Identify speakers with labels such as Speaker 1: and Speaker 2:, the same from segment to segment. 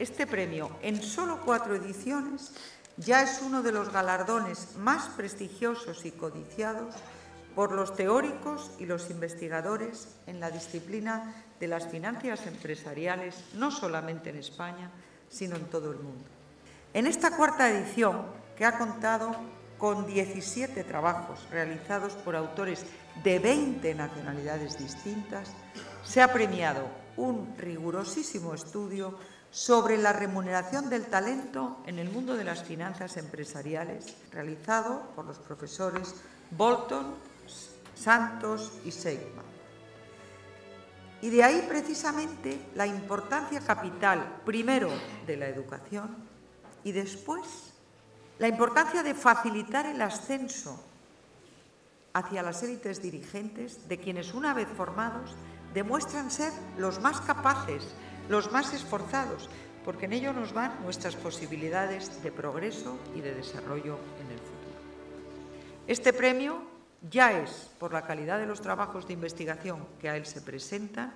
Speaker 1: este premio, en solo cuatro ediciones, ya es uno de los galardones más prestigiosos y codiciados por los teóricos y los investigadores en la disciplina de las finanzas empresariales, no solamente en España, sino en todo el mundo. En esta cuarta edición, que ha contado con 17 trabajos realizados por autores de 20 nacionalidades distintas, se ha premiado un rigurosísimo estudio sobre la remuneración del talento en el mundo de las finanzas empresariales, realizado por los profesores Bolton, Santos y Seigman. Y de ahí precisamente la importancia capital, primero, de la educación y después la importancia de facilitar el ascenso hacia las élites dirigentes de quienes una vez formados demuestran ser los más capaces, los más esforzados, porque en ello nos van nuestras posibilidades de progreso y de desarrollo en el futuro. Este premio ya es, por la calidad de los trabajos de investigación que a él se presentan,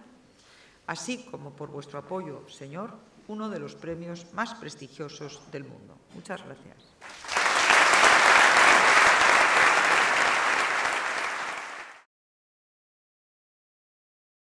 Speaker 1: así como por vuestro apoyo, señor, uno de los premios más prestigiosos del mundo. Muchas gracias.